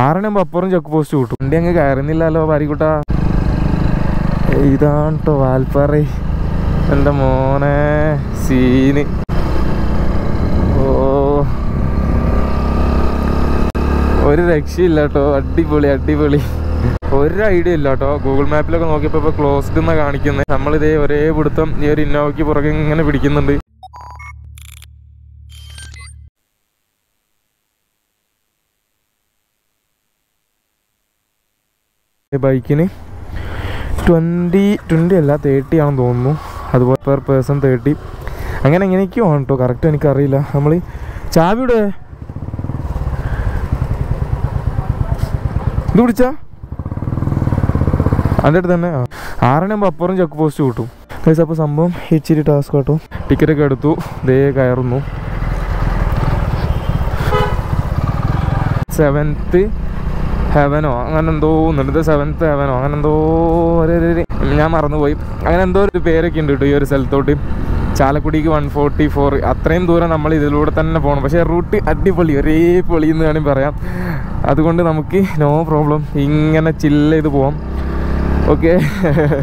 ആറണിയാകുമ്പോൾ അപ്പുറം check post കിട്ടും. വണ്ടി അങ്ങ് കയറുന്നില്ലല്ലോ പാരിക്കുട്ട ഇതാണ് കേട്ടോ വാൽപ്പാറ. എന്റെ മോനെ സീന്. ഓ. ഒരു രക്ഷയില്ല കേട്ടോ അടിപൊളി അടിപൊളി. ഒരു ഐഡിയ ഇല്ല കേട്ടോ ഗൂഗിൾ മാപ്പിലൊക്കെ നോക്കിയപ്പോൾ ക്ലോസ്ഡ് എന്നാണ് കാണിക്കുന്നത് നമ്മളിതേ ഒരേ പിടുത്തം ഈ ഒരു ഇന്നോവയ്ക്ക് പുറകെ ഇങ്ങനെ പിടിക്കുന്നുണ്ട്. ബൈക്കിന്. ട്വന്റി ട്വന്റി അല്ല തേർട്ടി ആണെന്ന് തോന്നുന്നു. അതുപോലെ പെർ പേഴ്സൺ തേർട്ടി. അങ്ങനെ എങ്ങനെയൊക്കെയോ ആണ് കേട്ടോ കറക്റ്റ് എനിക്കറിയില്ല. നമ്മൾ ചാവിയുടെ ഇത് പിടിച്ചാ? അതിന്റെ അടുത്ത് തന്നെ. ആ. ആറണിയാകുമ്പോൾ അപ്പുറം ചെക്ക് പോസ്റ്റ് കിട്ടും. ഗൈസ് അപ്പോൾ സംഭവം ഇച്ചിരി ടാസ്ക് കേട്ടോ ടിക്കറ്റൊക്കെ എടുത്തു. ദേ കയറുന്നു. സെവൻത്ത് ഹെവനോ അങ്ങനെ എന്തോ ഒന്നുണ്ട് സെവൻത്ത് ഹെവനോ അങ്ങനെ എന്തോ ഞാൻ മറന്നുപോയി. അങ്ങനെ എന്തോ ഒരു പേരൊക്കെ ഉണ്ട് കേട്ടോ ഈ ഒരു സ്ഥലത്തോട്ട്. ചാലക്കുടിക്ക് വൺ ഫോർട്ടി ഫോർ അത്രയും ദൂരം നമ്മൾ ഇതിലൂടെ തന്നെ പോകണം പക്ഷേ റൂട്ട് അടിപൊളി ഒരേ പൊളി എന്ന് വേണമെങ്കിൽ പറയാം. അതുകൊണ്ട് നമുക്ക് നോ പ്രോബ്ലം ഇങ്ങനെ ചില്ല് ചെയ്ത് പോവാം. ഓക്കെ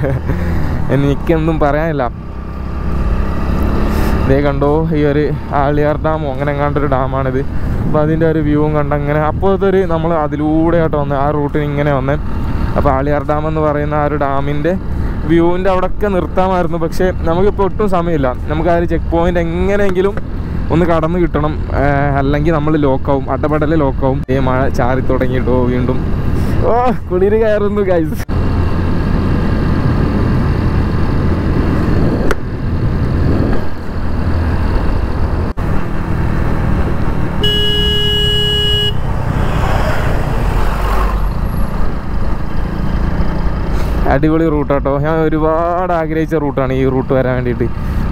എനിക്കൊന്നും പറയാനില്ല. ഇതേ കണ്ടോ ഈ ഒരു ആളിയാർ ഡാമോ? അങ്ങനെ എങ്ങാണ്ടൊരു ഡാമാണിത്. അപ്പോൾ അതിന്റെ ഒരു വ്യൂവും കണ്ട് അങ്ങനെ അപ്പോൾ ഇതൊരു നമ്മൾ അതിലൂടെ ആയിട്ട് വന്നത് ആ റൂട്ടിന് ഇങ്ങനെ വന്ന്. അപ്പോൾ ആളിയാർ ഡാം എന്ന് പറയുന്ന ആ ഒരു ഡാമിന്റെ വ്യൂവിന്റെ അവിടെയൊക്കെ നിർത്താമായിരുന്നു. പക്ഷേ നമുക്കിപ്പോൾ ഒട്ടും സമയമില്ല. നമുക്ക് ആ ഒരു ചെക്ക് പോയിന്റ് എങ്ങനെയെങ്കിലും ഒന്ന് കടന്ന് കിട്ടണം. അല്ലെങ്കിൽ നമ്മൾ ലോക്കാവും അട്ടപടൽ ലോക്കാവും ഈ മഴ ചാരി തുടങ്ങിയിട്ടോ വീണ്ടും. ഓ കുളിര് കയറുന്നു ഗൈസ് അടിപൊളി റൂട്ടാട്ടോ ഞാൻ ഒരുപാട് ആഗ്രഹിച്ച റൂട്ടാണ് ഈ റൂട്ട് വരാൻ വേണ്ടിയിട്ട്.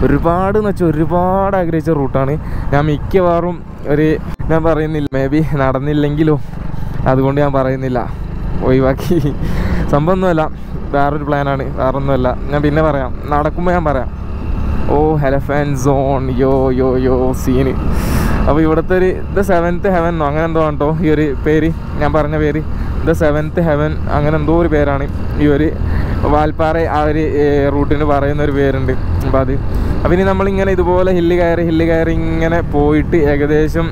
ഒരുപാട് എന്ന് വെച്ചാൽ ഒരുപാട് ആഗ്രഹിച്ച റൂട്ടാണ് ഞാൻ മിക്കവാറും ഒരു ഞാൻ പറയുന്നില്ല മേ ബി നടന്നില്ലെങ്കിലോ അതുകൊണ്ട് ഞാൻ പറയുന്നില്ല. ഒഴിവാക്കി. സംഭവമൊന്നുമല്ല വേറൊരു പ്ലാനാണ് വേറൊന്നുമല്ല. ഞാൻ പിന്നെ പറയാം. നടക്കുമ്പോൾ ഞാൻ പറയാം. ഓ ഹെലഫാൻ സോൺ യോ യോ യോ സീന് അപ്പോൾ ഇവിടുത്തെ ഒരു ദ സെവൻത്ത് ഹെവൻ അങ്ങനെ എന്തോ ആണ് കേട്ടോ ഈ ഒരു പേര്. ഞാൻ പറഞ്ഞ പേര്. ദ സെവൻത്ത് ഹെവൻ അങ്ങനെ എന്തോ ഒരു പേരാണ്. ഈ ഒരു വാൽപ്പാറ ആ ഒരു റൂട്ടിന് പറയുന്ന ഒരു പേരുണ്ട്. അപ്പോൾ അത്. അപ്പം ഇനി നമ്മളിങ്ങനെ ഇതുപോലെ ഹില്ല് കയറി ഹില്ല് കയറി ഇങ്ങനെ പോയിട്ട് ഏകദേശം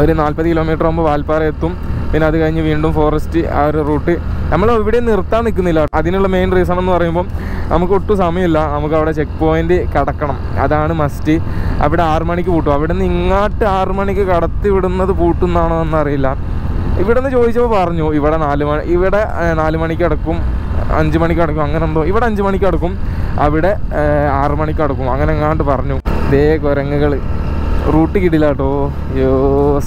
ഒരു നാൽപ്പത് കിലോമീറ്റർ ആകുമ്പോൾ വാൽപ്പാറ എത്തും. പിന്നെ അത് കഴിഞ്ഞ് വീണ്ടും ഫോറസ്റ്റ് ആ ഒരു റൂട്ട്. നമ്മൾ ഇവിടെ നിർത്താൻ നിൽക്കുന്നില്ല. അതിനുള്ള മെയിൻ റീസൺ എന്ന് പറയുമ്പോൾ നമുക്ക് ഒട്ടും സമയമില്ല. നമുക്ക് അവിടെ ചെക്ക് പോയിന്റ് കടക്കണം. അതാണ് മസ്റ്റ് അവിടെ ആറുമണിക്ക് പൂട്ടും. അവിടെ നിന്ന് ഇങ്ങോട്ട് ആറുമണിക്ക് കടത്തി വിടുന്നത് പൂട്ടുന്നാണോ എന്നറിയില്ല ഇവിടെ നിന്ന് ചോദിച്ചപ്പോൾ പറഞ്ഞു ഇവിടെ നാല് മണി ഇവിടെ നാല് മണിക്ക് അടക്കും അഞ്ച് മണിക്ക് അടക്കും അങ്ങനെ എന്തോ ഇവിടെ അഞ്ച് മണിക്ക് അടക്കും അവിടെ ആറ് മണിക്ക് അടക്കും അങ്ങനെ എങ്ങാണ്ട് പറഞ്ഞു. ദേ കുരങ്ങുകൾ റൂട്ട് കിടിലാട്ടോ. യോ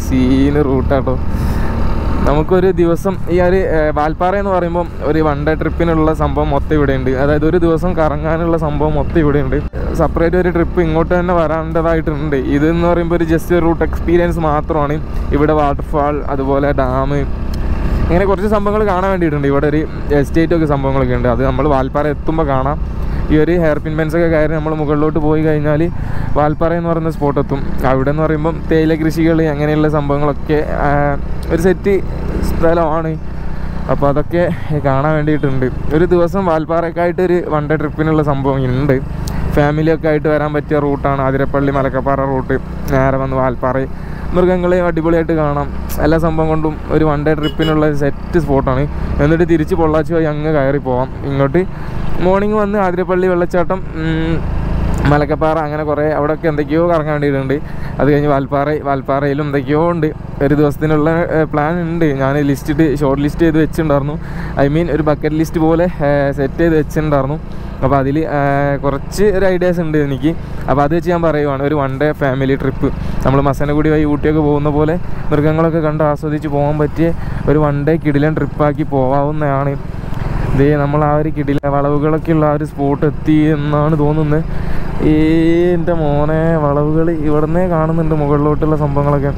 സീന് റൂട്ടാട്ടോ. നമുക്കൊരു ദിവസം ഈ ഒരു വാൽപ്പാറ എന്ന് പറയുമ്പോൾ ഒരു വൺ ഡേ ട്രിപ്പിനുള്ള സംഭവം മൊത്തം ഇവിടെ ഉണ്ട് അതായത് ഒരു ദിവസം കറങ്ങാനുള്ള സംഭവം മൊത്തം ഇവിടെ ഉണ്ട് സെപ്പറേറ്റ് ഒരു ട്രിപ്പ് ഇങ്ങോട്ട് തന്നെ വരേണ്ടതായിട്ടുണ്ട് ഇതെന്ന് പറയുമ്പോൾ ഒരു ജസ്റ്റ് റൂട്ട് എക്സ്പീരിയൻസ് മാത്രമാണ്. ഇവിടെ വാട്ടർഫാൾ അതുപോലെ ഡാം ഇങ്ങനെ കുറച്ച് സംഭവങ്ങൾ കാണാൻ വേണ്ടിയിട്ടുണ്ട്. ഇവിടെ ഒരു എസ്റ്റേറ്റ് ഒക്കെ സംഭവങ്ങളൊക്കെ ഉണ്ട്. അത് നമ്മൾ വാൽപ്പാറ എത്തുമ്പോൾ കാണാം. ഈ ഒരു ഹെയർ പിൻ ഒക്കെ കയറി നമ്മൾ മുകളിലോട്ട് പോയി കഴിഞ്ഞാൽ വാൽപ്പാറ എന്ന് പറയുന്ന സ്പോട്ട് എത്തും. അവിടെ എന്ന് പറയുമ്പം തേയില കൃഷികൾ അങ്ങനെയുള്ള സംഭവങ്ങളൊക്കെ ഒരു സെറ്റ് സ്ഥലമാണ്. അപ്പോൾ അതൊക്കെ കാണാൻ വേണ്ടിയിട്ടുണ്ട്. ഒരു ദിവസം വാൽപ്പാറയ്ക്കായിട്ട് ഒരു വൺ ഡേ ട്രിപ്പിനുള്ള സംഭവം ഉണ്ട് ഫാമിലിയൊക്കെ ആയിട്ട് വരാൻ പറ്റിയ റൂട്ടാണ് അതിരപ്പള്ളി മലക്കപ്പാറ റൂട്ട് നേരെ വന്ന് വാൽപ്പാറ മൃഗങ്ങളെയും അടിപൊളിയായിട്ട് കാണാം. എല്ലാ സംഭവം കൊണ്ടും ഒരു വൺ ഡേ ട്രിപ്പിനുള്ള സെറ്റ് സ്പോട്ടാണ് എന്നിട്ട് തിരിച്ച് പൊള്ളാച്ചി വഴി അങ്ങ് കയറി പോവാം ഇങ്ങോട്ട് മോർണിംഗ് വന്ന് ആതിരപ്പള്ളി വെള്ളച്ചാട്ടം മലക്കപ്പാറ അങ്ങനെ കുറേ അവിടെയൊക്കെ എന്തൊക്കെയോ കറങ്ങാൻ വേണ്ടിയിട്ടുണ്ട്. അത് കഴിഞ്ഞ് വാൽപ്പാറ വാൽപ്പാറയിലും എന്തൊക്കെയോ ഉണ്ട്. ഒരു ദിവസത്തിനുള്ള പ്ലാൻ ഉണ്ട്. ഞാൻ ലിസ്റ്റ് ഇട്ട് ഷോർട്ട് ലിസ്റ്റ് ചെയ്ത് വെച്ചിട്ടുണ്ടായിരുന്നു. ഐ മീൻ ഒരു ബക്കറ്റ് ലിസ്റ്റ് പോലെ സെറ്റ് ചെയ്ത് വെച്ചിട്ടുണ്ടായിരുന്നു. അപ്പോൾ അതിൽ കുറച്ച് ഒരു ഐഡിയാസ് ഉണ്ട് എനിക്ക്. അപ്പോൾ അത് വെച്ച് ഞാൻ പറയുവാണ്. ഒരു വൺ ഡേ ഫാമിലി ട്രിപ്പ് നമ്മൾ മസനഗുടി വഴി ഊട്ടിയൊക്കെ പോകുന്ന പോലെ മൃഗങ്ങളൊക്കെ കണ്ട് ആസ്വദിച്ച് പോകാൻ പറ്റിയ ഒരു വൺ ഡേ കിടിലൻ ട്രിപ്പാക്കി പോകാവുന്നതാണ് ഇതേ നമ്മൾ ആ ഒരു കിടില വളവുകളൊക്കെ ഉള്ള ആ ഒരു സ്പോട്ട് എത്തി എന്നാണ് തോന്നുന്നത് എന്റെ മോനെ വളവുകൾ ഇവിടുന്നേ കാണുന്നുണ്ട് മുകളിലോട്ടുള്ള സംഭവങ്ങളൊക്കെ.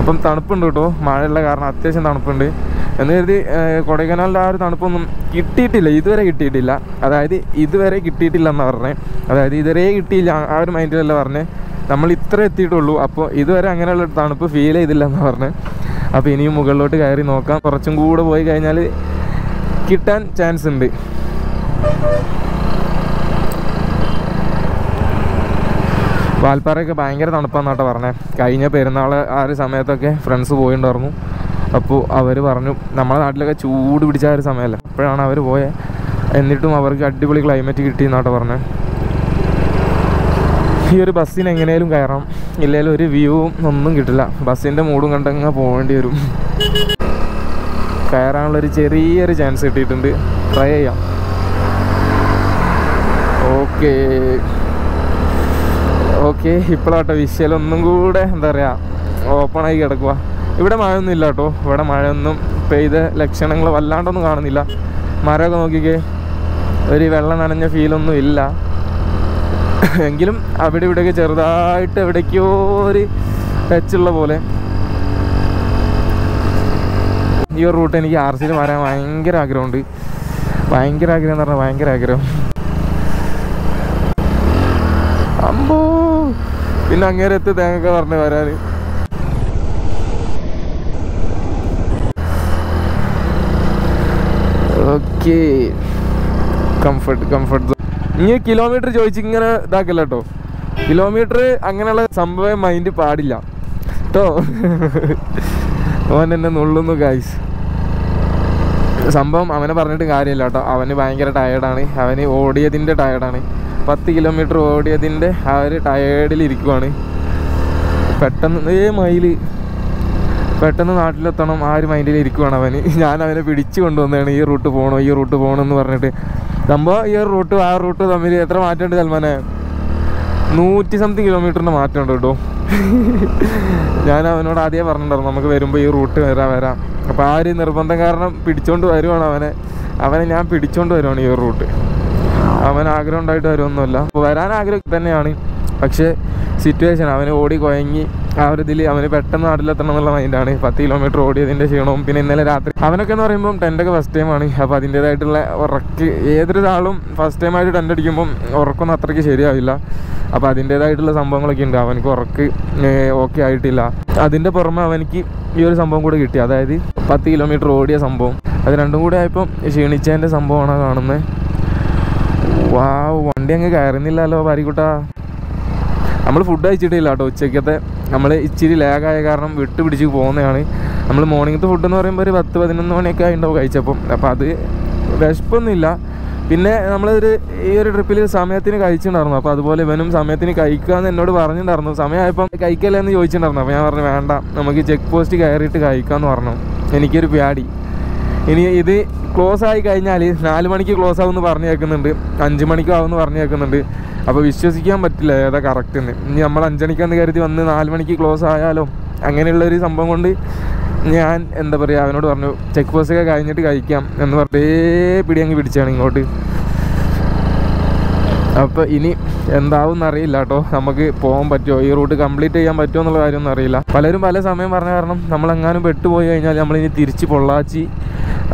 അപ്പം തണുപ്പുണ്ട് കേട്ടോ. മഴയുള്ള കാരണം അത്യാവശ്യം തണുപ്പുണ്ട്. എന്ന് കരുതി കൊടൈക്കനാലിന്റെ ആ ഒരു തണുപ്പൊന്നും കിട്ടിയിട്ടില്ല. ഇതുവരെ കിട്ടിയിട്ടില്ല. അതായത് ഇതുവരെ കിട്ടിയിട്ടില്ല എന്നാണ് പറഞ്ഞത് അതായത് ഇതുവരെ കിട്ടിയില്ല. ആ- ഒരു മൈൻഡിലല്ല പറഞ്ഞത് നമ്മൾ ഇത്ര എത്തിയിട്ടുള്ളൂ. അപ്പോൾ ഇതുവരെ അങ്ങനെയുള്ള തണുപ്പ് ഫീൽ ചെയ്തില്ല എന്നാണ് പറഞ്ഞത് അപ്പോൾ ഇനിയും മുകളിലോട്ട് കയറി നോക്കാം. കുറച്ചും കൂടെ പോയി കഴിഞ്ഞാൽ കിട്ടാൻ ചാൻസ് ഉണ്ട്. വാൽപ്പാറയൊക്കെ ഭയങ്കര തണുപ്പാന്നാട്ടോ പറഞ്ഞത് കഴിഞ്ഞ പെരുന്നാൾ ആ ഒരു സമയത്തൊക്കെ ഫ്രണ്ട്സ് പോയിണ്ടായിരുന്നു അപ്പോൾ അവർ പറഞ്ഞു നമ്മളെ നാട്ടിലൊക്കെ ചൂട് പിടിച്ച ഒരു സമയമല്ല അപ്പോഴാണ് അവർ പോയത് എന്നിട്ടും അവർക്ക് അടിപൊളി ക്ലൈമറ്റ് കിട്ടി എന്നാട്ടോ പറഞ്ഞത് ഈ ഒരു ബസ്സിന് എങ്ങനെയും കയറാം ഇല്ലെങ്കിലും ഒരു വ്യൂവും ഒന്നും കിട്ടില്ല. ബസ്സിന്റെ മൂടും കണ്ടങ്ങ് പോകേണ്ടി വരും. കയറാനുള്ളൊരു ചെറിയൊരു ചാൻസ് കിട്ടിയിട്ടുണ്ട്. ട്രൈ ചെയ്യാം. ഓക്കേ ഓക്കെ ഇപ്പോഴാട്ടോ ഒന്നും കൂടെ എന്താ പറയുക ഓപ്പണായി കിടക്കുക ഇവിടെ മഴയൊന്നും ഇല്ല കേട്ടോ. ഇവിടെ മഴയൊന്നും പെയ്ത ലക്ഷണങ്ങൾ വല്ലാണ്ടൊന്നും കാണുന്നില്ല. മരമൊക്കെ നോക്കിക്കേ ഒരു വെള്ളം നനഞ്ഞ ഫീലൊന്നും ഇല്ല. എങ്കിലും അവിടെ ഇവിടെയൊക്കെ ചെറുതായിട്ട് എവിടേക്കോ ഒരു ടച്ചുള്ള പോലെ. ഈ ഒരു റൂട്ട് എനിക്ക് ആർ സിയിൽ വരാൻ ഭയങ്കര ആഗ്രഹമുണ്ട്. ഭയങ്കര ആഗ്രഹം എന്ന് പറഞ്ഞാൽ ഭയങ്കര ആഗ്രഹം അമ്പോ പിന്നെ അങ്ങേരെ എത്തി തേങ്ങ പറഞ്ഞ് വരാന്. ഓക്കെ. കംഫർട്ട് കംഫർട്ട് ഇനി കിലോമീറ്റർ ചോദിച്ച് ഇങ്ങനെ ഇതാക്കല്ല കേട്ടോ കിലോമീറ്റർ അങ്ങനെയുള്ള സംഭവം മൈൻഡ് പാടില്ല. കേട്ടോ അവൻ എന്നെ നുള്ളുന്നു ഗായ്സ് സംഭവം അവനെ പറഞ്ഞിട്ട് കാര്യമില്ല കേട്ടോ അവന് ഭയങ്കര ടയേർഡാണ് അവന് ഓടിയതിന്റെ ടയേർഡാണ് പത്ത് കിലോമീറ്റർ ഓടിയതിന്റെ ആ ഒരു ടയേർഡിൽ ഇരിക്കുവാണ്. പെട്ടെന്ന് ഏ മൈൽ പെട്ടെന്ന് നാട്ടിലെത്തണം ആ ഒരു മൈൻഡിൽ ഇരിക്കുവാണ് അവന്. ഞാൻ അവനെ പിടിച്ചു കൊണ്ടുവന്നതാണ് ഈ റൂട്ട് പോകണോ ഈ റൂട്ട് പോകണം എന്ന് പറഞ്ഞിട്ട്. സംഭവം ഈ ഒരു റൂട്ട് ആ റൂട്ട് തമ്മിൽ എത്ര മാറ്റമുണ്ട് സൽമാനെ? നൂറ്റി സംതിങ് കിലോമീറ്ററിന്റെ മാറ്റമുണ്ട് കേട്ടോ. ഞാൻ അവനോട് ആദ്യമേ പറഞ്ഞിട്ടുണ്ടായിരുന്നു നമുക്ക് വരുമ്പോൾ ഈ റൂട്ട് വരാം വരാം. അപ്പോൾ ആ ഒരു നിർബന്ധം കാരണം പിടിച്ചോണ്ട് വരുവാണ് അവനെ. അവനെ ഞാൻ പിടിച്ചോണ്ട് വരുവാണ് ഈ റൂട്ട് അവൻ ആഗ്രഹം ഉണ്ടായിട്ട് വരുമൊന്നുമില്ല വരാൻ ആഗ്രഹം തന്നെയാണ്. പക്ഷേ സിറ്റുവേഷൻ അവന് ഓടി കുഴങ്ങി ആ ഒരു ഇതിൽ അവന് പെട്ടെന്ന് നാട്ടിലെത്തണം എന്നുള്ള മൈൻഡാണ് പത്ത് കിലോമീറ്റർ ഓടിയതിന്റെ ക്ഷീണവും പിന്നെ ഇന്നലെ രാത്രി. അവനൊക്കെ എന്ന് പറയുമ്പം ടെന്റൊക്കെ ഫസ്റ്റ് ടൈമാണ് അപ്പോൾ അതിന്റേതായിട്ടുള്ള ഉറക്ക് ഏതൊരാളും ഫസ്റ്റ് ടൈമായിട്ട് ടെന്റ് അടിക്കുമ്പം ഉറക്കൊന്നും അത്രയ്ക്ക് ശരിയാവില്ല. അപ്പോൾ അതിന്റേതായിട്ടുള്ള സംഭവങ്ങളൊക്കെ ഉണ്ട്. അവനക്ക് ഉറക്ക് ഓക്കെ ആയിട്ടില്ല. അതിന്റെ പുറമെ അവനിക്ക് ഈ ഒരു സംഭവം കൂടെ കിട്ടി. അതായത് പത്ത് കിലോമീറ്റർ ഓടിയ സംഭവം. അത് രണ്ടും കൂടെ ആയപ്പോൾ ക്ഷീണിച്ചതിന്റെ സംഭവമാണ് കാണുന്നത് വണ്ടി അങ്ങ് കയറുന്നില്ലല്ലോ പാരിക്കുട്ടാ നമ്മൾ ഫുഡ് കഴിച്ചിട്ടില്ല കേട്ടോ ഉച്ചക്കത്തെ നമ്മൾ ഇച്ചിരി ലാഗായ കാരണം വിട്ട് പിടിച്ച് പോകുന്നതാണ്. നമ്മൾ മോർണിംഗത്തെ ഫുഡ് എന്ന് പറയുമ്പോൾ ഒരു പത്ത് പതിനൊന്ന് മണിയൊക്കെ ആയിട്ടുണ്ടാവും കഴിച്ചപ്പം. അപ്പോൾ അത് വിശപ്പൊന്നുമില്ല. പിന്നെ നമ്മളൊരു ഈ ഒരു ട്രിപ്പിൽ സമയത്തിന് കഴിച്ചിട്ടുണ്ടായിരുന്നു. അപ്പോൾ അതുപോലെ ഇവനും സമയത്തിന് കഴിക്കാമെന്ന് എന്നോട് പറഞ്ഞിട്ടുണ്ടായിരുന്നു. സമയമായപ്പം കഴിക്കല്ലേ എന്ന് ചോദിച്ചിട്ടുണ്ടായിരുന്നു. അപ്പോൾ ഞാൻ പറഞ്ഞു വേണ്ട നമുക്ക് ചെക്ക് പോസ്റ്റ് കയറിയിട്ട് കഴിക്കാമെന്ന് പറഞ്ഞു. എനിക്കൊരു പ്യാടി ഇനി ഇത് ക്ലോസ് ആയി കഴിഞ്ഞാൽ നാല് മണിക്ക് ക്ലോസ് ആവുമെന്ന് പറഞ്ഞു കേൾക്കുന്നുണ്ട്. അഞ്ച് മണിക്കും ആവുമെന്ന് പറഞ്ഞു കേൾക്കുന്നുണ്ട്. അപ്പോൾ വിശ്വസിക്കാൻ പറ്റില്ല ഏതാ കറക്റ്റ് എന്ന്. ഇനി നമ്മൾ അഞ്ചണിക്കാന്ന് കരുതി വന്ന് നാല് മണിക്ക് ക്ലോസ് ആയാലോ? അങ്ങനെയുള്ളൊരു സംഭവം കൊണ്ട് ഞാൻ എന്താ പറയുക അവനോട് പറഞ്ഞു ചെക്ക് പോസ്റ്റൊക്കെ കഴിഞ്ഞിട്ട് കഴിക്കാം എന്ന് പറഞ്ഞേ പിടി അങ്ങ് പിടിച്ചാണ് ഇങ്ങോട്ട്. അപ്പോൾ ഇനി എന്താവും അറിയില്ല കേട്ടോ. നമുക്ക് പോകാൻ പറ്റുമോ? ഈ റൂട്ട് കംപ്ലീറ്റ് ചെയ്യാൻ പറ്റുമോ എന്നുള്ള കാര്യമൊന്നും അറിയില്ല. പലരും പല സമയം പറഞ്ഞ കാരണം നമ്മളെങ്ങാനും പെട്ടുപോയി കഴിഞ്ഞാൽ നമ്മളിനി തിരിച്ച് പൊള്ളാച്ചി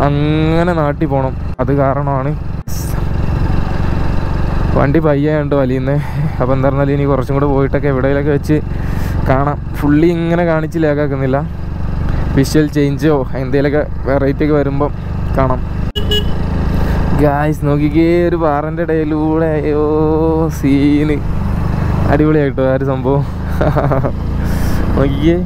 അങ്ങനെ നാട്ടിൽ പോകണം അത് കാരണമാണ്. വണ്ടി പയ്യായുണ്ട് വലിയുന്നത് അപ്പോൾ എന്താ പറഞ്ഞാൽ ഇനി കുറച്ചും കൂടെ പോയിട്ടൊക്കെ എവിടെയെങ്കിലൊക്കെ വെച്ച് കാണാം. ഫുള്ളി ഇങ്ങനെ കാണിച്ച് ലേക്കാക്കുന്നില്ല വിഷ്വൽ ചേഞ്ചോ എന്തെങ്കിലുമൊക്കെ വെറൈറ്റി ഒക്കെ വരുമ്പം കാണാം. ഗായ്സ് നോക്കിക്കേ ഒരു പാറന്റെ ഇടയിലൂടെ അയ്യോ സീന് അടിപൊളിയായിട്ടോ ആ ഒരു സംഭവം. നോക്കിക്കേ.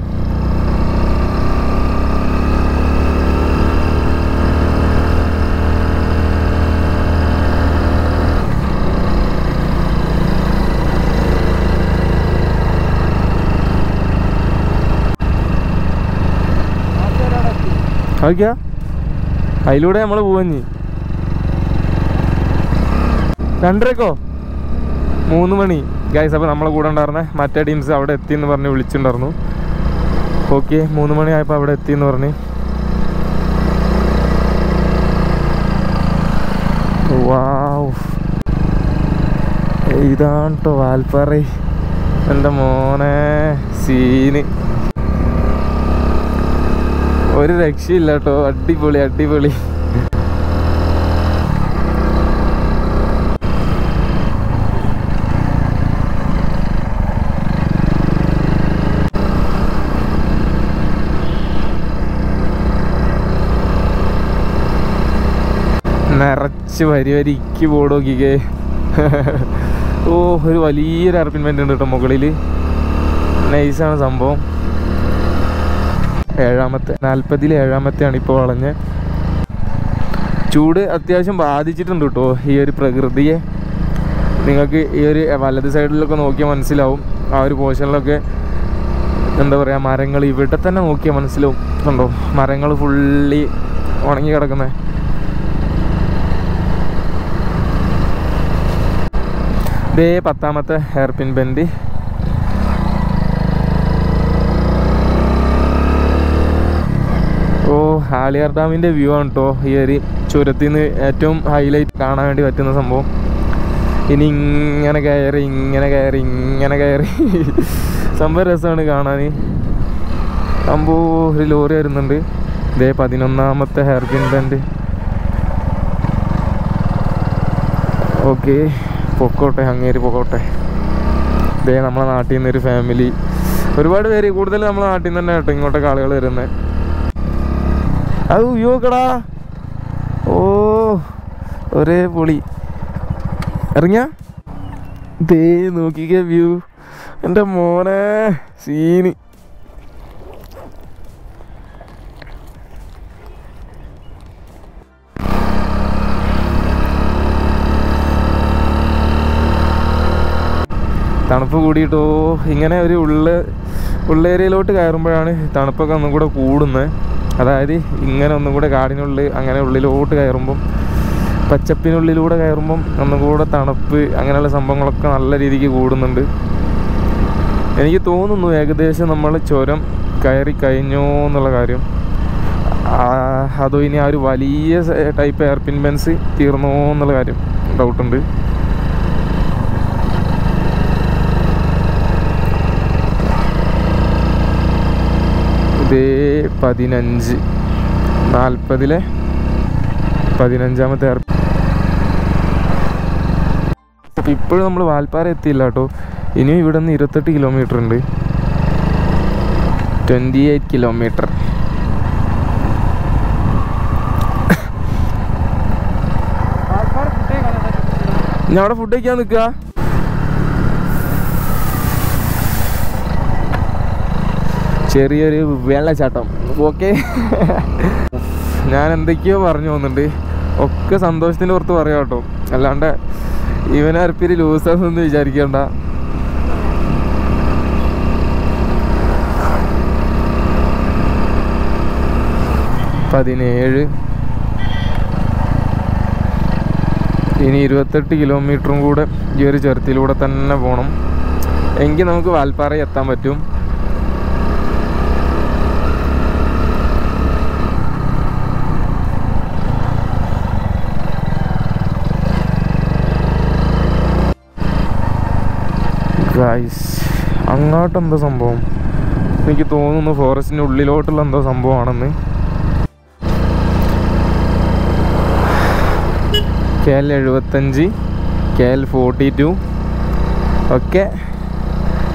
ഓക്കെയാ അതിലൂടെ നമ്മൾ പോവഞ്ഞി രണ്ടരക്കോ? മൂന്ന് മണി. ഗൈസ് അപ്പോൾ നമ്മളെ കൂടെ ഉണ്ടായിരുന്നെ മറ്റേ ടീംസ് അവിടെ എത്തി എന്ന് പറഞ്ഞ് വിളിച്ചിട്ടുണ്ടായിരുന്നു. ഓക്കെ മൂന്ന് മണി ആയപ്പോൾ അവിടെ എത്തി എന്ന് പറഞ്ഞ്. വാവ് ഇതാണ് കേട്ടോ വാൽപ്പാറ. എന്റെ മോനെ സീന്. ഒരു രക്ഷയില്ല കേട്ടോ അടിപൊളി അടിപൊളി. നിറച്ച് വരി വരിക്ക് ബോർഡ് നോക്കിക്കേ. ഓ ഒരു വലിയൊരു പെന്റ് ഉണ്ട് കേട്ടോ മുകളിൽ നൈസാണ് സംഭവം. ഏഴാമത്തെ നാൽപ്പതിൽ ഏഴാമത്തെയാണ് ഇപ്പോൾ വളഞ്ഞ്. ചൂട് അത്യാവശ്യം ബാധിച്ചിട്ടുണ്ട് കേട്ടോ ഈ ഒരു പ്രകൃതിയെ. നിങ്ങൾക്ക് ഈ ഒരു വലത് സൈഡിലൊക്കെ നോക്കിയാൽ മനസ്സിലാവും. ആ ഒരു പോർഷനിലൊക്കെ എന്താ പറയുക മരങ്ങൾ ഇവിടെ തന്നെ നോക്കിയാൽ മനസ്സിലാവും. കണ്ടോ? മരങ്ങൾ ഫുള്ളി ഉണങ്ങി കിടക്കുന്നത് ഇതേ പത്താമത്തെ ഹെയർ പിൻ ബെൻഡ് ഓ ആലിയാർ ഡാമിന്റെ വ്യൂ ആണ് കേട്ടോ ഈ ഒരു ചുരത്തിൽ നിന്ന് ഏറ്റവും ഹൈലൈറ്റ് കാണാൻ വേണ്ടി പറ്റുന്ന സംഭവം. ഇനി ഇങ്ങനെ കയറി ഇങ്ങനെ കയറി ഇങ്ങനെ കയറി. സംഭവം രസമാണ് കാണാൻ അമ്പോ ഒരു ലോറി വരുന്നുണ്ട്. ഇതേ പതിനൊന്നാമത്തെ ഹെയർ പിൻ ബാൻഡ് ഓക്കെ. പൊക്കോട്ടെ അങ്ങേര് പൊക്കോട്ടെ. ഇതേ നമ്മളെ നാട്ടിൽ നിന്ന് ഒരു ഫാമിലി ഒരുപാട് പേര് കൂടുതൽ നമ്മളെ നാട്ടിൽ നിന്ന് തന്നെ കേട്ടോ ഇങ്ങോട്ടൊക്കെ ആളുകൾ വരുന്നത് അത് ഉയ്യോക്കടാ ഓ ഒരേ പൊളി. ഇറങ്ങിയ? ദേ നോക്കിക്കേ വ്യൂ എന്റെ മോനെ സീന് തണുപ്പ് കൂടിയിട്ടോ ഇങ്ങനെ ഒരു ഉള്ള ഉള്ളേരിയയിലോട്ട് കയറുമ്പോഴാണ് തണുപ്പൊക്കെ ഒന്നും കൂടെ കൂടുന്നത്. അതായത് ഇങ്ങനെ ഒന്നും കൂടെ കാടിനുള്ളിൽ അങ്ങനെ ഉള്ളിലോട്ട് കയറുമ്പം പച്ചപ്പിനുള്ളിലൂടെ കയറുമ്പം ഒന്നും കൂടെ തണുപ്പ് അങ്ങനെയുള്ള സംഭവങ്ങളൊക്കെ നല്ല രീതിക്ക് കൂടുന്നുണ്ട്. എനിക്ക് തോന്നുന്നു ഏകദേശം നമ്മൾ ചുരം കയറി കഴിഞ്ഞോ എന്നുള്ള കാര്യം. അതോ ഇനി ആ ഒരു വലിയ ടൈപ്പ് എയർപിൻ ബെൻസ് തീർന്നോ എന്നുള്ള കാര്യം ഡൗട്ടുണ്ട് ഇതേ പതിനഞ്ച്. നാൽപ്പതിലെ പതിനഞ്ചാമത്തെ അപ്പം അപ്പോൾ ഇപ്പോഴും നമ്മൾ വാൽപ്പാറ എത്തിയില്ല കേട്ടോ. ഇനിയും ഇവിടെ നിന്ന് ഇരുപത്തെട്ട് കിലോമീറ്റർ ഉണ്ട്. ട്വന്റി എയ്റ്റ് കിലോമീറ്റർ ഞാൻ അവിടെ ഫുഡ് കഴിക്കാൻ നിൽക്കുക. ചെറിയൊരു വെള്ളച്ചാട്ടം. ഓക്കെ. ഞാൻ എന്തൊക്കെയോ പറഞ്ഞു പോകുന്നുണ്ട്. ഒക്കെ സന്തോഷത്തിന്റെ പുറത്ത് പറയാം കേട്ടോ. അല്ലാണ്ട് ഇവനെ അരപ്പിരി ഒന്നും വിചാരിക്കണ്ട. പതിനേഴ്. ഇനി ഇരുപത്തെട്ട് കിലോമീറ്ററും കൂടെ ഈ ഒരു ചുരത്തിലൂടെ തന്നെ പോകണം എങ്കിൽ നമുക്ക് വാൽപ്പാറ എത്താൻ പറ്റും. ഗൈസ് അങ്ങോട്ട് എന്താ സംഭവം? എനിക്ക് തോന്നുന്നു ഫോറസ്റ്റിന്റെ ഉള്ളിലോട്ടുള്ള എന്തോ സംഭവമാണെന്ന്. കെ എൽ എഴുപത്തഞ്ച് കെ എൽ ഫോർട്ടി ടു ഒക്കെ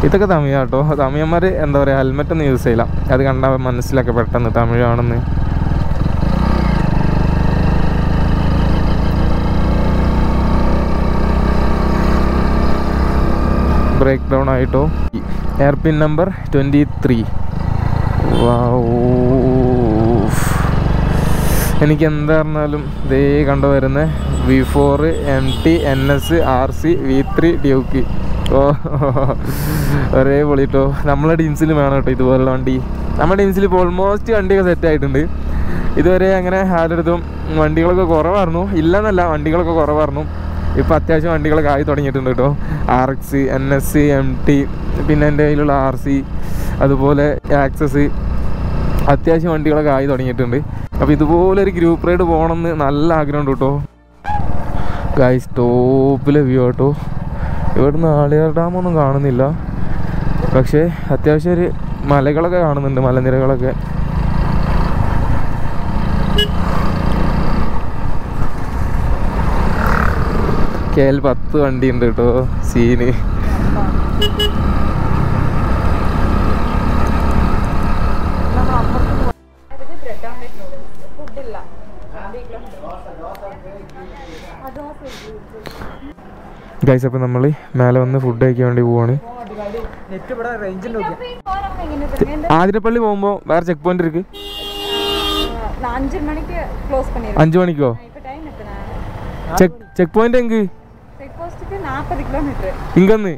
ഇതൊക്കെ തമിഴാട്ടോ. തമിഴന്മാർ എന്താ പറയുക ഹെൽമെറ്റ് ഒന്നും യൂസ് ചെയ്യില്ല. അത് കണ്ടാൽ മനസ്സിലൊക്കെ പെട്ടെന്ന് തമിഴാണെന്ന്. ബ്രേക്ക് ഡൗൺ ആയിട്ടോ? Hairpin number twenty three എനിക്ക് എന്താ പറഞ്ഞാലും ഇതേ കണ്ടു വരുന്നത് V four M T N S R C V three Duke ഓ ഒരേ പൊളിട്ടോ നമ്മളെ ടീംസിൽ വേണം കേട്ടോ ഇതുപോലുള്ള വണ്ടി. നമ്മുടെ ടീംസിൽ ഇപ്പോൾ ഓൾമോസ്റ്റ് വണ്ടിയൊക്കെ സെറ്റ് ആയിട്ടുണ്ട്. ഇതുവരെ അങ്ങനെ ആരുടെടുത്തും വണ്ടികളൊക്കെ കുറവായിരുന്നു. ഇല്ലെന്നല്ല വണ്ടികളൊക്കെ കുറവായിരുന്നു. ഇപ്പോൾ അത്യാവശ്യം വണ്ടികളൊക്കെ ആയി തുടങ്ങിയിട്ടുണ്ട് കേട്ടോ. R X N S C M T പിന്നെ എന്റെ കയ്യിലുള്ള ആർ സി അതുപോലെ ആക്സസ് അത്യാവശ്യം വണ്ടികളൊക്കെ ആയി തുടങ്ങിയിട്ടുണ്ട്. അപ്പോൾ ഇതുപോലൊരു ഗ്രൂപ്പ് റൈഡ് പോകണമെന്ന് നല്ല ആഗ്രഹമുണ്ട് കേട്ടോ. ഗൈസ് ടോപ്പിലെ വ്യൂ കേട്ടോ. ഇവിടുന്ന് ആളിയാർ ഡാമൊന്നും കാണുന്നില്ല. പക്ഷേ അത്യാവശ്യം ഒരു മലകളൊക്കെ കാണുന്നുണ്ട് മലനിരകളൊക്കെ. കെ എൽ പത്ത് വണ്ടി ഉണ്ട് കേട്ടോ സീന് ഗൈസ് നമ്മൾ മേലെ വന്ന് ഫുഡ് കഴിക്കാൻ വേണ്ടി പോവാണ്. ആതിരപ്പള്ളി പോകുമ്പോ വേറെ ചെക്ക് പോയിന്റ് ഇരിക്ക്. അഞ്ചു മണിക്കോ ചെക്ക് പോയിന്റ് എങ്കിൽ செக் போஸ்ட்டுக்கு நாற்பது கிலோமீட்டர் இங்கன்னு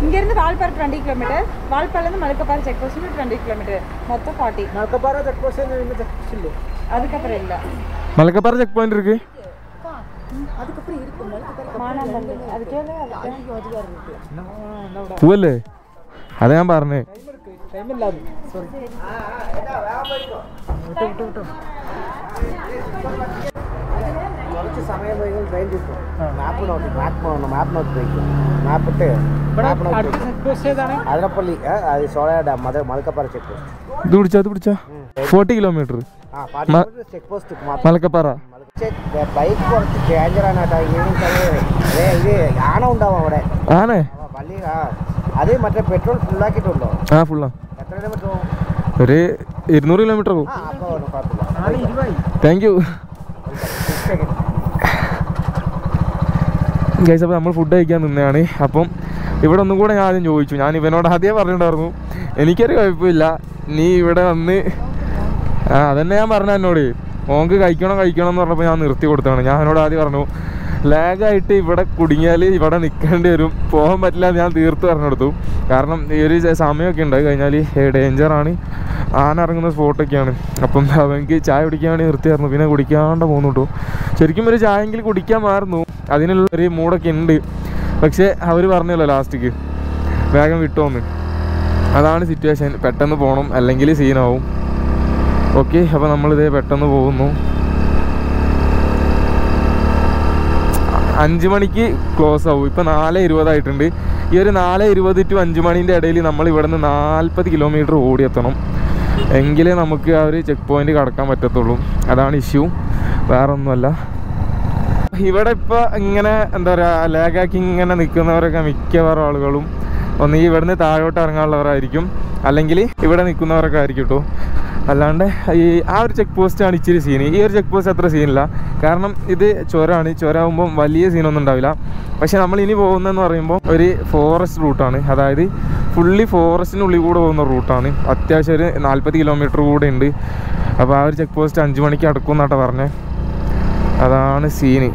இங்கேருந்து Valparai twenty kilometre வால்பாறைலேருந்து Malakkappara check post twenty kilometre மொத்தம் ஃபார்ட்டி നാൽക്കപ്പാറ ചെക്ക് പോസ്റ്റ് പിന്നെ ചെക്ക് പോസ്റ്റ് ഇല്ലേ அதுக்கப்புறம் இல்லை മലക്കപ്പാറ ചെക്ക് പോയിന്റ് இருக்கு மானாம்பள்ளி அது கேளு പോവല്ലേ അതാ ഞാൻ പറഞ്ഞേ ടൈമില്ലാതെ കുറച്ച് സമയം വൈകും ട്രെയിൻ കിട്ടും മാപ്പ് നോക്കി മാപ്പ് മാപ്പ് നോക്കി വയ്ക്കും മാപ്പിട്ട് ഇവിടെ മാപ്പ് നോക്കി അടുത്ത ചെക്ക് പോസ്റ്റ് ഏതാണ് അതിരപ്പള്ളി ഏ, അത് സോളയ ഡാം മത മലക്കപ്പാറ ചെക്ക് പോസ്റ്റ് ഇത് പിടിച്ചാ ഇത് പിടിച്ചാ ഫോർട്ടി കിലോമീറ്റർ ആ പാട്ടി ചെക്ക് പോസ്റ്റ് മാത്രം മലക്കപ്പാറ ബൈക്ക് കുറച്ച് ഡേഞ്ചറാണ് കേട്ടോ ഈവനിങ് സമയം അതെ ഇത് ആണ ഉണ്ടാവും അവിടെ ആണേ ആ, പള്ളി ആ അത് മറ്റേ പെട്രോൾ ഫുള്ളാക്കിയിട്ടുണ്ടോ ആ ഫുള്ളാ എത്ര കിലോമീറ്റർ പോകും ഒരു ഇരുന്നൂറ് കിലോമീറ്റർ പോകും ആ അപ്പോൾ കുഴപ്പമില്ല നാളെ ഇരുപതായി താങ്ക് യു ഗൈസ് അപ്പോൾ നമ്മൾ ഫുഡ് കഴിക്കാൻ നിന്നതാണ്. അപ്പം ഇവിടെ ഒന്നും കൂടെ ഞാൻ ആദ്യം ചോദിച്ചു. ഞാൻ ഇവനോട് ആദ്യം പറഞ്ഞിട്ടുണ്ടായിരുന്നു. എനിക്കൊരു കുഴപ്പമില്ല. നീ ഇവിടെ വന്ന് ആ അതന്നെ ഞാൻ പറഞ്ഞു എന്നോട്. ഓങ്ക് കഴിക്കണം കഴിക്കണം എന്ന് പറഞ്ഞപ്പോൾ ഞാൻ നിർത്തി കൊടുത്താണ് ഞാൻ അവനോട് ആദ്യം പറഞ്ഞു ലാഗായിട്ട് ഇവിടെ കുടുങ്ങിയാൽ ഇവിടെ നിൽക്കേണ്ടി വരും. പോകാൻ പറ്റില്ല ഞാൻ തീർത്ത് പറഞ്ഞെടുത്തു കാരണം ഈ ഒരു സമയമൊക്കെ ഉണ്ടായി കഴിഞ്ഞാൽ ഡേഞ്ചറാണ്. ആന ഇറങ്ങുന്ന സ്പോട്ടൊക്കെയാണ്. അപ്പം അവനിക്ക് ചായ കുടിക്കാൻ വേണ്ടി നിർത്തിയായിരുന്നു. പിന്നെ കുടിക്കാണ്ട് പോകുന്നുണ്ടോ ശരിക്കും ഒരു കുടിക്കാൻ കുടിക്കാമായിരുന്നു. അതിനുള്ള ഒരു മൂടൊക്കെ ഉണ്ട്. പക്ഷേ അവർ പറഞ്ഞല്ലോ ലാസ്റ്റിക്ക് വേഗം വിട്ടോന്ന്. അതാണ് സിറ്റുവേഷൻ പെട്ടെന്ന് പോകണം അല്ലെങ്കിൽ സീനാവും ഓക്കെ അപ്പോൾ നമ്മളിതേ പെട്ടെന്ന് പോകുന്നു. അഞ്ച് മണിക്ക് ക്ലോസ് ആവും. ഇപ്പം നാല് ഇരുപതായിട്ടുണ്ട് ഈ ഒരു നാല് ഇരുപത് ടു അഞ്ച് മണീന്റെ ഇടയിൽ നമ്മൾ ഇവിടെ നിന്ന് നാൽപ്പത് കിലോമീറ്റർ ഓടിയെത്തണം. എങ്കിലേ നമുക്ക് ആ ഒരു ചെക്ക് പോയിന്റ് കടക്കാൻ പറ്റത്തുള്ളൂ. അതാണ് ഇഷ്യൂ വേറെ ഒന്നുമല്ല ഇവിടെ ഇപ്പോൾ ഇങ്ങനെ എന്താ പറയുക ലാഗാക്കി ഇങ്ങനെ നിൽക്കുന്നവരൊക്കെ മിക്കവാറും ആളുകളും ഒന്നുകിൽ ഇവിടുന്ന് താഴോട്ട് ഇറങ്ങാനുള്ളവരായിരിക്കും. അല്ലെങ്കിൽ ഇവിടെ നിൽക്കുന്നവരൊക്കെ ആയിരിക്കും കേട്ടോ അല്ലാണ്ട് ഈ ആ ഒരു ചെക്ക് പോസ്റ്റാണ് ഇച്ചിരി സീൻ ഈ ഒരു ചെക്ക് പോസ്റ്റ് അത്ര സീനില്ല കാരണം ഇത് ചുരമാണ് ചുരമാകുമ്പം വലിയ സീനൊന്നും ഉണ്ടാവില്ല. പക്ഷെ നമ്മൾ ഇനി പോകുന്നതെന്ന് പറയുമ്പോൾ ഒരു ഫോറസ്റ്റ് റൂട്ടാണ് അതായത് ഫുള്ളി ഫോറസ്റ്റിനുള്ളിൽ കൂടെ പോകുന്ന റൂട്ടാണ് അത്യാവശ്യം ഒരു നാൽപ്പത് കിലോമീറ്റർ കൂടെ ഉണ്ട്. അപ്പോൾ ആ ഒരു ചെക്ക് പോസ്റ്റ് അഞ്ച് മണിക്ക് അടക്കും എന്നാട്ടോ പറഞ്ഞത് അതാണ് സീന്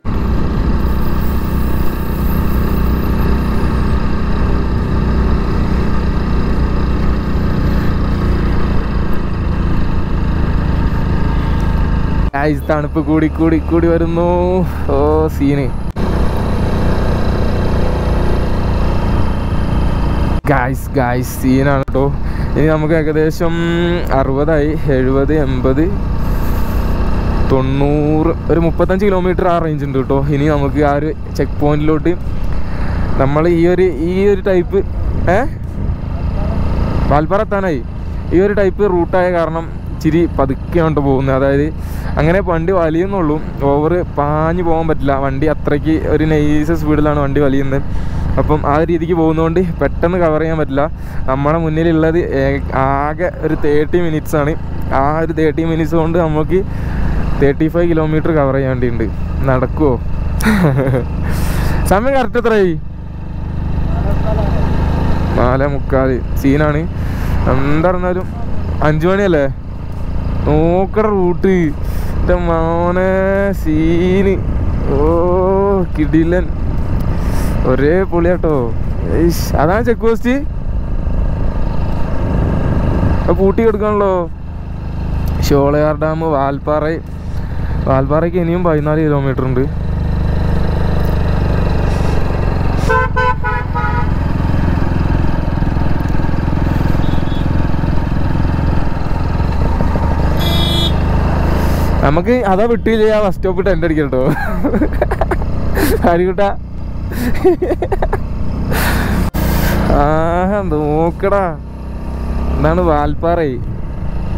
ഗായ്സ് തണുപ്പ് കൂടി കൂടി കൂടി വരുന്നു. ഓ സീന് ഗായ്സ് ഗായ്സ് സീനാണ് കേട്ടോ ഇനി നമുക്ക് ഏകദേശം അറുപതായി എഴുപത് എൺപത് തൊണ്ണൂറ് ഒരു മുപ്പത്തഞ്ച് കിലോമീറ്റർ ആ റേഞ്ച് ഉണ്ട് കേട്ടോ ഇനി നമുക്ക് ആ ഒരു ചെക്ക് പോയിന്റിലോട്ട് നമ്മൾ ഈ ഒരു ഈ ഒരു ടൈപ്പ് ഏ? വാൽപ്പാറ എത്താനായി. ഈ ഒരു ടൈപ്പ് റൂട്ടായ കാരണം ഇച്ചിരി പതുക്കെയാണ്ട് പോകുന്നത്. അതായത് അങ്ങനെ വണ്ടി വലിയുന്നുള്ളൂ. ഓവർ പാഞ്ഞു പോകാൻ പറ്റില്ല. വണ്ടി അത്രയ്ക്ക് ഒരു നൈസ് സ്പീഡിലാണ് വണ്ടി വലിയുന്നത്. അപ്പം ആ രീതിക്ക് പോകുന്നതുകൊണ്ട് പെട്ടെന്ന് കവർ ചെയ്യാൻ പറ്റില്ല. നമ്മുടെ മുന്നിലുള്ളത് ആകെ ഒരു തേർട്ടി മിനിറ്റ്സ് ആണ്. ആ ഒരു തേർട്ടി മിനിറ്റ്സ് കൊണ്ട് നമുക്ക് തേർട്ടി ഫൈവ് കിലോമീറ്റർ കവർ ചെയ്യാൻ വേണ്ടിയുണ്ട്. നടക്കുമോ സമയം കറക്റ്റ് എത്രയായി? നാലേ മുക്കാൽ സീനാണ് എന്തായിരുന്നാലും അഞ്ചു മണിയല്ലേ? നോക്കട റൂട്ട്. എന്റെ മോനെ സീന് ഓ കിടിലൻ. ഒരേ പൊളിയാട്ടോ. അതാണ് ചെക്ക് പോസ്റ്റ് പൂട്ടി കൊടുക്കാണല്ലോ. ഷോളയാർ ഡാം വാൽപ്പാറ. വാൽപ്പാറയ്ക്ക് ഇനിയും പതിനാല് കിലോമീറ്റർ ഉണ്ട്. നമുക്ക് അതാ വിട്ടില്ല ആ ബസ് സ്റ്റോപ്പ് ടെന്റ് അടിക്കാം കേട്ടോ ഹരികുട്ട ആ നോക്കടാ എന്താണ് വാൽപ്പാറ?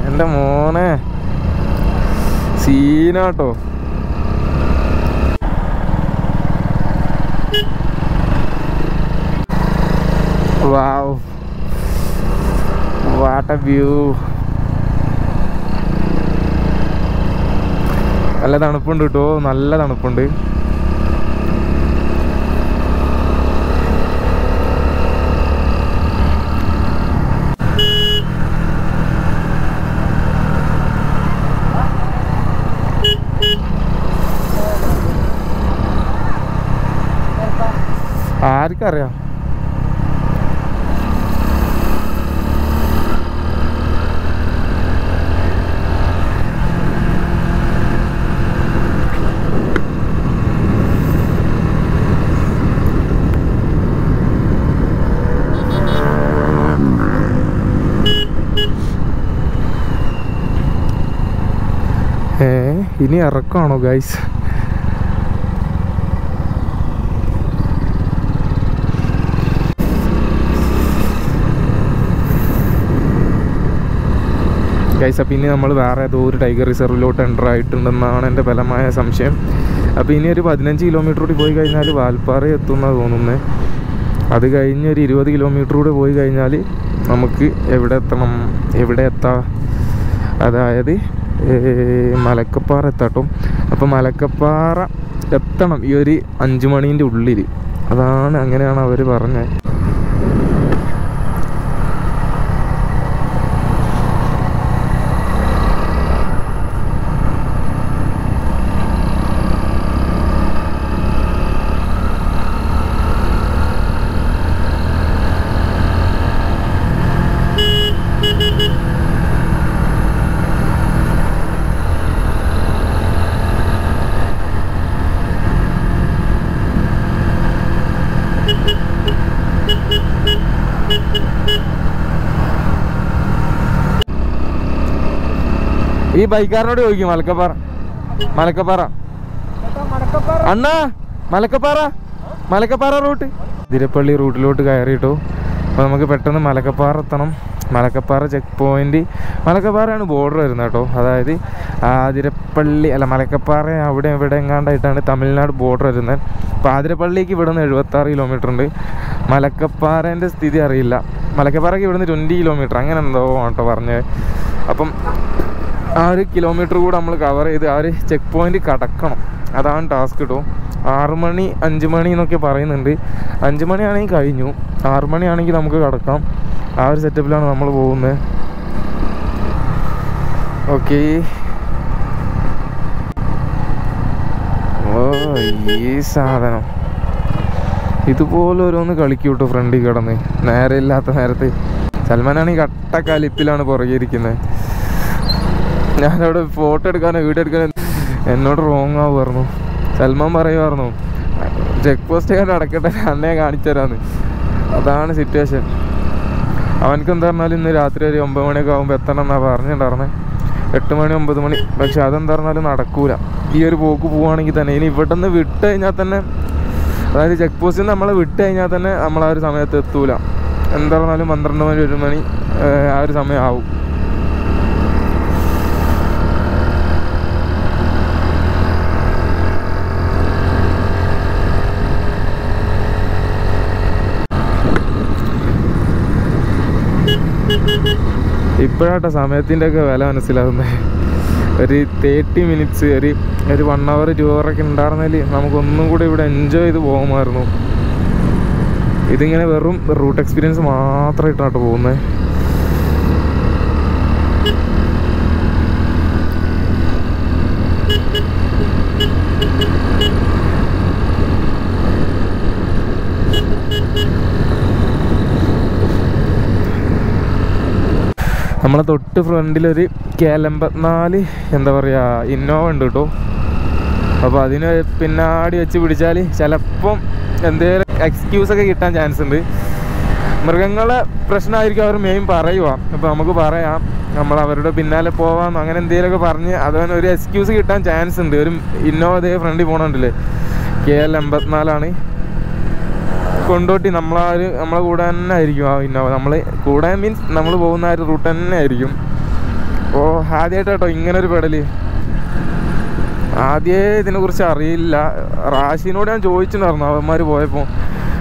എന്റെ മോനെ. സീനാട്ടോ. വാവ്. What a view. നല്ല തണുപ്പുണ്ട് കേട്ടോ. നല്ല തണുപ്പുണ്ട്. ആർക്കറിയാം ഏ ഇനി ഇറക്കമാണോ ഗൈസ് ഗൈസ് അപ്പം ഇനി നമ്മൾ വേറെ ഏതോ ഒരു ടൈഗർ റിസർവിലോട്ട് എന്റർ ആയിട്ടുണ്ടെന്നാണ് എന്റെ ബലമായ സംശയം. അപ്പോൾ ഇനി ഒരു പതിനഞ്ച് കിലോമീറ്റർ കൂടി പോയി കഴിഞ്ഞാൽ വാൽപ്പാറ എത്തുമെന്നാണ് തോന്നുന്നത് അത് കഴിഞ്ഞ് ഒരു ഇരുപത് കിലോമീറ്റർ കൂടെ പോയി കഴിഞ്ഞാൽ നമുക്ക് എവിടെ എത്തണം? എവിടെ എത്താം? അതായത് മലക്കപ്പാറ എത്താട്ടോ. അപ്പോൾ മലക്കപ്പാറ എത്തണം ഈ ഒരു അഞ്ച് മണീന്റെ ഉള്ളിൽ അതാണ് അങ്ങനെയാണ് അവർ പറഞ്ഞത്. ഈ ബൈക്കാരനോട് ചോദിക്കും മലക്കപ്പാറ. മലക്കപ്പാറ. അണ്ണാ മലക്കപ്പാറ. മലക്കപ്പാറ റൂട്ട്. തിരപ്പള്ളി റൂട്ടിലോട്ട് കയറിയിട്ടു. അപ്പോൾ നമുക്ക് പെട്ടെന്ന് മലക്കപ്പാറ എത്തണം. മലക്കപ്പാറ ചെക്ക് പോയിന്റ് മലക്കപ്പാറയാണ് ബോർഡർ വരുന്നത് കേട്ടോ. അതായത് ആതിരപ്പള്ളി അല്ല മലക്കപ്പാറ അവിടെ ഇവിടെ എങ്ങാണ്ടായിട്ടാണ് തമിഴ്നാട് ബോർഡർ വരുന്നത്. അപ്പോൾ ആതിരപ്പള്ളിക്ക് ഇവിടെ നിന്ന് എഴുപത്താറ് കിലോമീറ്റർ ഉണ്ട്. മലക്കപ്പാറേന്റെ സ്ഥിതി അറിയില്ല. മലക്കപ്പാറയ്ക്ക് ഇവിടുന്ന് ട്വന്റി കിലോമീറ്റർ അങ്ങനെ എന്തോ കേട്ടോ പറഞ്ഞത്. അപ്പം ആ ഒരു കിലോമീറ്റർ കൂടെ നമ്മൾ കവർ ചെയ്ത് ആ ഒരു ചെക്ക് പോയിന്റ് കടക്കണം. അതാണ് ടാസ്ക് കേട്ടോ ആറ് മണി അഞ്ച് മണി എന്നൊക്കെ പറയുന്നുണ്ട്. അഞ്ച് മണിയാണെങ്കിൽ കഴിഞ്ഞു. ആറ് മണിയാണെങ്കിൽ നമുക്ക് കടക്കാം. ആ ഒരു സെറ്റപ്പിലാണ് നമ്മൾ പോകുന്നത് ഓക്കെ ഓ ഈ സാധനം. ഇതുപോലെ ഓരോന്ന് കളിക്കും കേട്ടോ ഫ്രണ്ടിൽ കിടന്ന്. നേരെ ഇല്ലാത്ത നേരത്ത്. സൽമാനാണെങ്കിൽ കട്ടക്കലിപ്പിലാണ് പുറകെ ഇരിക്കുന്നത് ഞാനവിടെ ഫോട്ടോ എടുക്കാനോ വീഡിയോ എടുക്കാനോ എന്നോട് റോങ് ആവുമായിരുന്നു സൽമാൻ പറയുമായിരുന്നു ചെക്ക് പോസ്റ്റ് ഞാൻ അടക്കട്ടെ അന്നേ കാണിച്ചു അതാണ് സിറ്റുവേഷൻ അവനക്ക് എന്താ ഇന്ന് രാത്രി ഒരു ഒമ്പത് മണിയൊക്കെ ആകുമ്പോൾ എത്തണം എന്നാണ് പറഞ്ഞിട്ടുണ്ടായിരുന്നത് എട്ട് മണി ഒമ്പത് മണി പക്ഷെ അതെന്താ പറഞ്ഞാലും നടക്കൂല. ഈ ഒരു പോക്ക് പോവുകയാണെങ്കിൽ തന്നെ ഇനി ഇവിടെ നിന്ന് വിട്ട് കഴിഞ്ഞാൽ തന്നെ അതായത് ചെക്ക് പോസ്റ്റിൽ നമ്മളെ വിട്ട് കഴിഞ്ഞാൽ തന്നെ നമ്മൾ ആ ഒരു സമയത്ത് എത്തൂല. എന്താ പറഞ്ഞാലും പന്ത്രണ്ട് മണി ഒരു മണി ആ ഒരു സമയം ആവും. ഇപ്പോഴാട്ടോ സമയത്തിന്റെ ഒക്കെ വില മനസ്സിലാവുന്നത് ഒരു തേർട്ടി മിനിറ്റ്സ് ഒരു ഒരു വൺ അവർ ടു ഒക്കെ ഉണ്ടായിരുന്നെങ്കിൽ നമുക്കൊന്നും കൂടി ഇവിടെ എൻജോയ് ചെയ്ത് പോകുമായിരുന്നു ഇതിങ്ങനെ വെറും റൂട്ട് എക്സ്പീരിയൻസ് മാത്രമായിട്ടാട്ടോ പോകുന്നത്. നമ്മളെ തൊട്ട് ഫ്രണ്ടിലൊരു കെ എൽ എൺപത്തിനാല് എന്താ പറയുക ഇന്നോവ ഉണ്ട് കേട്ടോ. അപ്പോൾ അതിന് പിന്നാടി വെച്ച് പിടിച്ചാൽ ചിലപ്പം എന്തെങ്കിലും എക്സ്ക്യൂസൊക്കെ കിട്ടാൻ ചാൻസ് ഉണ്ട്. മൃഗങ്ങളെ പ്രശ്നമായിരിക്കും അവർ മെയിൻ പറയുക അപ്പോൾ നമുക്ക് പറയാം നമ്മൾ അവരുടെ പിന്നാലെ പോവാം അങ്ങനെ എന്തെങ്കിലുമൊക്കെ പറഞ്ഞ് അതവന് ഒരു എക്സ്ക്യൂസ് കിട്ടാൻ ചാൻസ് ഉണ്ട്. ഒരു ഇന്നോവ അതേ ഫ്രണ്ടിൽ പോകണുണ്ടല്ലേ കെ എൽ എൺപത്തിനാലാണ് കൊണ്ടോട്ടി നമ്മളാ ഒരു നമ്മളെ കൂടെ തന്നെ ആയിരിക്കും. ആ ഇന്നോവ നമ്മൾ കൂടെ മീൻസ് നമ്മൾ പോകുന്ന ആ ഒരു റൂട്ട് തന്നെ ആയിരിക്കും. ഓ ആദ്യമായിട്ട് കേട്ടോ ഇങ്ങനെ ഒരു പെടൽ ആദ്യമേ ഇതിനെക്കുറിച്ച് അറിയില്ല. റാഷിനോട് ഞാൻ ചോദിച്ചിട്ടുണ്ടായിരുന്നു അവന്മാർ പോയപ്പോൾ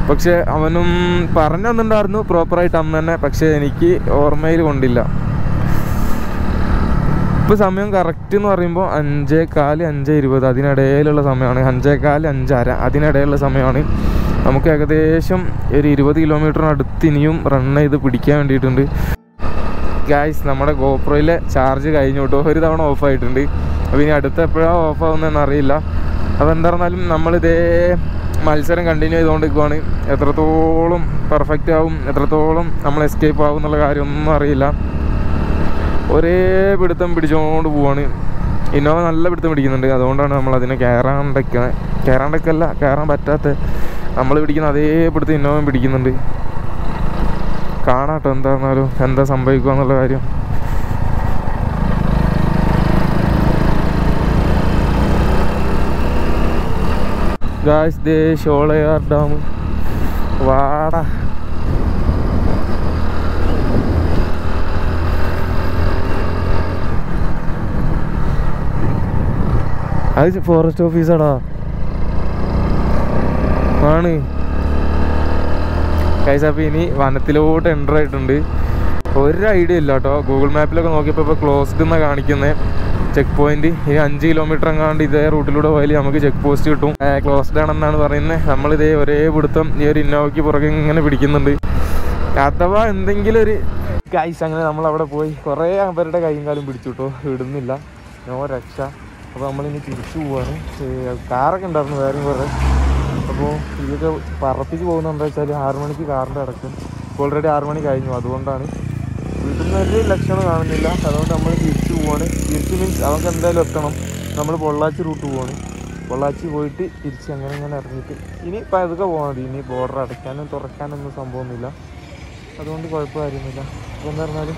പക്ഷെ അവനും പറഞ്ഞു തന്നിട്ടുണ്ടായിരുന്നു പ്രോപ്പറായിട്ട് അന്ന് തന്നെ. പക്ഷേ എനിക്ക് ഓർമ്മയിൽ കൊണ്ടില്ല. ഇപ്പോൾ സമയം കറക്റ്റ് എന്ന് പറയുമ്പോൾ അഞ്ചേ കാൽ അഞ്ച് ഇരുപത് അതിനിടയിലുള്ള സമയമാണ്. അഞ്ചേ കാൽ അഞ്ചര അതിനിടയിലുള്ള സമയമാണ്. നമുക്ക് ഏകദേശം ഒരു ഇരുപത് കിലോമീറ്ററിനടുത്ത് ഇനിയും റൺ ചെയ്ത് പിടിക്കാൻ വേണ്ടിയിട്ടുണ്ട്. ഗായ്സ് നമ്മുടെ ഗോപ്രോയിലെ ചാർജ് കഴിഞ്ഞു കേട്ടോ ഒരു തവണ ഓഫ് ആയിട്ടുണ്ട്. അപ്പോൾ ഇനി അടുത്ത എപ്പോഴാണ് ഓഫ് ആവുന്നതെന്ന് അറിയില്ല. അപ്പോൾ എന്താ പറഞ്ഞാലും നമ്മളിതേ മത്സരം കണ്ടിന്യൂ ചെയ്തുകൊണ്ടിരിക്കുവാണ്. എത്രത്തോളം പെർഫെക്റ്റ് ആവും എത്രത്തോളം നമ്മൾ എസ്കേപ്പ് ആവും എന്നുള്ള കാര്യമൊന്നും അറിയില്ല. ഒരേ പിടുത്തം പിടിച്ചുകൊണ്ട് പോവാണ്. ഇന്നോവ നല്ല പിടുത്തം പിടിക്കുന്നുണ്ട്. അതുകൊണ്ടാണ് നമ്മൾ അതിനെ കയറാണ്ടൊക്കെ കയറാണ്ടൊക്കെയല്ല കയറാൻ പറ്റാത്ത നമ്മൾ പിടിക്കുന്ന അതേ പിടുത്തം ഇന്നോവയും പിടിക്കുന്നുണ്ട്. കാണാട്ടോ എന്താണെന്നാലും എന്താ സംഭവിക്കുക എന്നുള്ള കാര്യം ദേ ഷോളയാർ ഡാം. വാടാ. അത് ഫോറസ്റ്റ് ഓഫീസാടാ ആണ്. അപ്പോൾ ഇനി വനത്തിലോട്ട് എന്റർ ആയിട്ടുണ്ട്. ഒരു ഐഡിയ ഇല്ല കേട്ടോ ഗൂഗിൾ മാപ്പിലൊക്കെ നോക്കിയപ്പോൾ ഇപ്പോൾ ക്ലോസ്ഡ് എന്നാണ് കാണിക്കുന്നത് ചെക്ക് പോയിന്റ് ഇനി അഞ്ച് കിലോമീറ്റർ എങ്ങാണ്ട് ഇതേ റൂട്ടിലൂടെ പോയാൽ നമുക്ക് ചെക്ക് പോസ്റ്റ് കിട്ടും ക്ലോസ്ഡ് ആണെന്നാണ് പറയുന്നത് നമ്മളിതേ ഒരേ പിടുത്തം ഈ ഒരു ഇന്നോവയ്ക്ക് പുറകെ ഇങ്ങനെ പിടിക്കുന്നുണ്ട്. അഥവാ എന്തെങ്കിലും ഒരു കൈസ് അങ്ങനെ നമ്മൾ അവിടെ പോയി. കുറേ അവരുടെ കൈയും കാലും പിടിച്ചു കേട്ടോ ഇടുന്നില്ല നോ രക്ഷ. അപ്പോൾ നമ്മളിനി തിരിച്ചു പോവാണ്. കാറൊക്കെ ഉണ്ടായിരുന്നു. വേറെയും കുറേ. അപ്പോൾ ഇതൊക്കെ പറപ്പിച്ച് പോകുന്നത് വെച്ചാൽ ആറ് മണിക്ക് കാറിന്റെ അടക്കും ഓൾറെഡി ആറ് മണി കഴിഞ്ഞു. അതുകൊണ്ടാണ് വീട്ടിൽ നിന്ന് ഒരു ലക്ഷണം കാണുന്നില്ല. അതുകൊണ്ട് നമ്മൾ തിരിച്ചു പോവാണ്. തിരിച്ച് മീൻസ് അവർക്ക് എന്തായാലും എത്തണം. നമ്മൾ പൊള്ളാച്ചി റൂട്ട് പോവാണ്. പൊള്ളാച്ചി പോയിട്ട് തിരിച്ച് അങ്ങനെ ഇങ്ങനെ ഇറങ്ങിയിട്ട് ഇനി ഇപ്പം അതൊക്കെ പോകാൻ മതി. ഇനി ബോർഡർ അടയ്ക്കാനും തുറക്കാനൊന്നും സംഭവമൊന്നുമില്ല. അതുകൊണ്ട് കുഴപ്പമായിരുന്നില്ല അപ്പോൾ പറഞ്ഞാൽ പറഞ്ഞാലും